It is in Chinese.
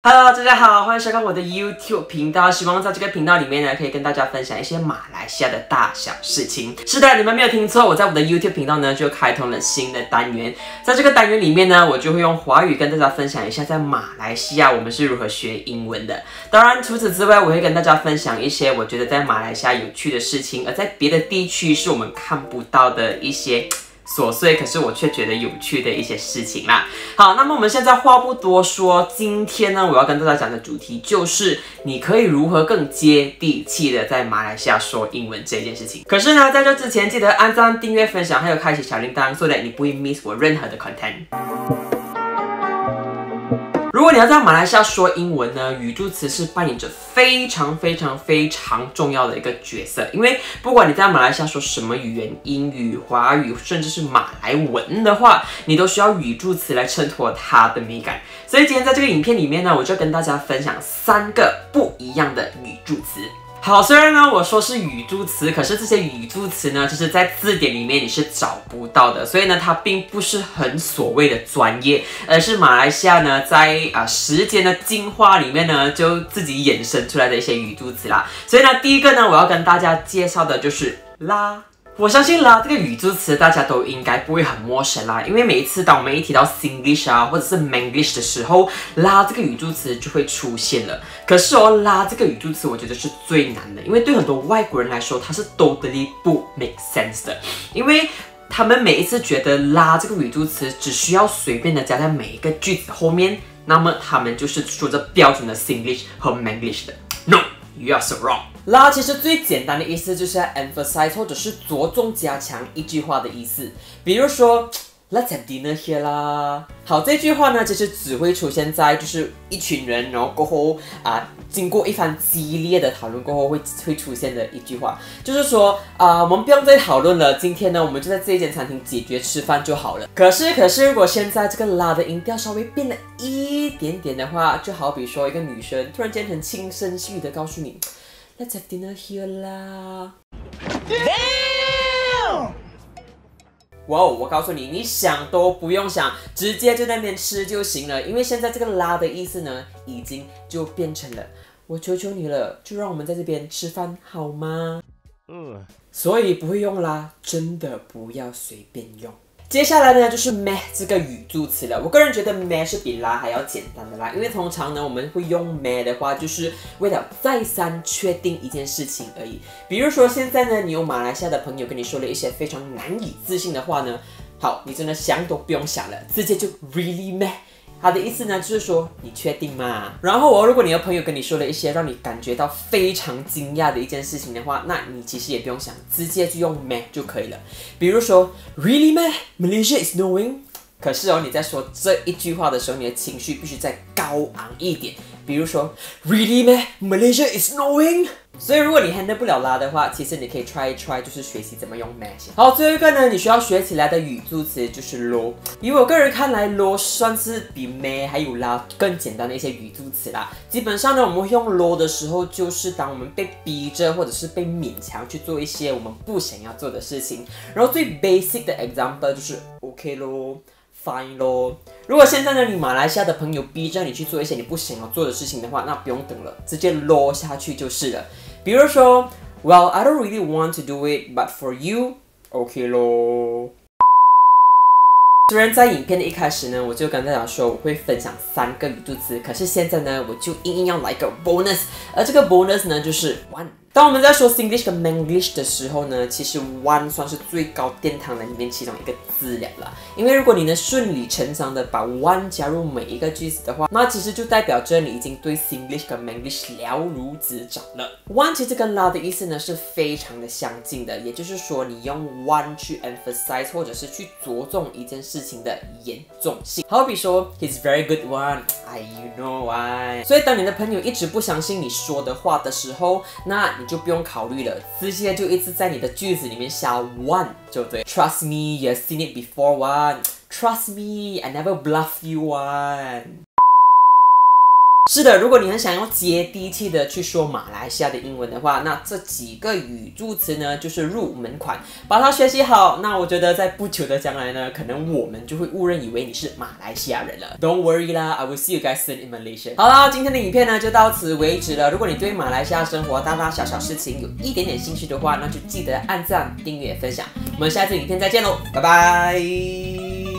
Hello，大家好，欢迎收看我的 YouTube 频道。希望在这个频道里面呢，可以跟大家分享一些马来西亚的大小事情。是的，你们没有听错，我在我的 YouTube 频道呢就开通了新的单元。在这个单元里面呢，我就会用华语跟大家分享一下在马来西亚我们是如何学英文的。当然，除此之外，我会跟大家分享一些我觉得在马来西亚有趣的事情，而在别的地区是我们看不到的一些。琐碎，可是我却觉得有趣的一些事情啦。好，那么我们现在话不多说，今天呢，我要跟大家讲的主题就是你可以如何更接地气的在马来西亚说英文这件事情。可是呢，在这之前，记得按赞、订阅、分享，还有开启小铃铛所以你不会 miss 我任何的 content。如果你要在马来西亚说英文呢，语助词是扮演着非常非常非常重要的一个角色，因为不管你在马来西亚说什么语言，英语、华语，甚至是马来文的话，你都需要语助词来衬托它的美感。所以今天在这个影片里面呢，我就跟大家分享三个不一样的语助词。好，虽然呢我说是语助词，可是这些语助词呢，就是在字典里面你是找不到的，所以呢它并不是很所谓的专业，而是马来西亚呢在啊时间的进化里面呢就自己衍生出来的一些语助词啦。所以呢第一个呢我要跟大家介绍的就是拉。我相信啦，这个语助词大家都应该不会很陌生啦，因为每一次当我们一提到 Singlish 啊，或者是 Manglish 的时候，啦这个语助词就会出现了。可是哦，啦这个语助词我觉得是最难的，因为对很多外国人来说，它是 totally 不 make sense 的，因为他们每一次觉得啦这个语助词只需要随便的加在每一个句子后面，那么他们就是说着标准的 Singlish 和 Manglish 的。No，you are so wrong。拉其实最简单的意思就是要 emphasize 或者是着重加强一句话的意思，比如说 Let's have dinner here 啦。好，这句话呢其实只会出现在就是一群人，然后过后啊经过一番激烈的讨论过后会会出现的一句话，就是说啊我们不用再讨论了，今天呢我们就在这一间餐厅解决吃饭就好了。可是可是如果现在这个拉的音调稍微变了一点点的话，就好比说一个女生突然间很轻声细语的告诉你。Let's have dinner here 啦。Damn！哇哦，我告诉你，你想都不用想，直接就在那边吃就行了。因为现在这个拉的意思呢，已经就变成了，我求求你了，就让我们在这边吃饭好吗？嗯。所以不会用啦，真的不要随便用。接下来呢，就是 me 这个语助词了。我个人觉得 me 是比啦还要简单的啦，因为通常呢，我们会用 me 的话，就是为了再三确定一件事情而已。比如说现在呢，你有马来西亚的朋友跟你说了一些非常难以置信的话呢，好，你真的想都不用想了，直接就 really me。他的意思呢，就是说你确定吗？然后哦如果你的朋友跟你说了一些让你感觉到非常惊讶的一件事情的话，那你其实也不用想，直接就用 me 就可以了。比如说，Really me? Malaysia is knowing。可是哦，你在说这一句话的时候，你的情绪必须再高昂一点。比如说，Really man, Malaysia is snowing。所以如果你 handle 不了拉的话，其实你可以 try try，就是学习怎么用 mash。好，最后一个呢，你需要学起来的语助词就是 lo。以我个人看来，lo 算是比 me 还有拉更简单的一些语助词啦。基本上呢，我们会用 lo 的时候，就是当我们被逼着或者是被勉强去做一些我们不想要做的事情。然后最 basic 的 example 就是 OK 咯。fine 咯。如果现在呢，你马来西亚的朋友逼着你去做一些你不想要做的事情的话，那不用等了，直接落下去就是了。比如说，Well, I don't really want to do it, but for you, OK 咯。虽然在影片的一开始呢，我就跟大家说我会分享三个语助词，可是现在呢，我就硬硬要来个 bonus，而这个 bonus 呢就是 one。当我们在说 Singlish 跟 Manglish 的时候呢，其实 one 算是最高殿堂的里面其中一个字了啦。因为如果你能顺理成章的把 one 加入每一个句子的话，那其实就代表着你已经对 Singlish 跟 Manglish 了如指掌了。one 其实跟 la 的意思呢是非常的相近的，也就是说你用 one 去 emphasize 或者是去着重一件事情的严重性。好比说 He's very good one I you know why。所以当你的朋友一直不相信你说的话的时候，那你就不用考虑了，直接就一直在你的句子里面下 one 就对。Trust me, you've seen it before one. Trust me, I never bluff you one. 是的，如果你很想要接地气的去说马来西亚的英文的话，那这几个语助词呢就是入门款，把它学习好，那我觉得在不久的将来呢，可能我们就会误认以为你是马来西亚人了。Don't worry 啦，I will see you guys soon in Malaysia。好啦，今天的影片呢就到此为止了。如果你对马来西亚生活大大小小事情有一点点兴趣的话，那就记得按赞、订阅、分享。我们下次影片再见喽，拜拜。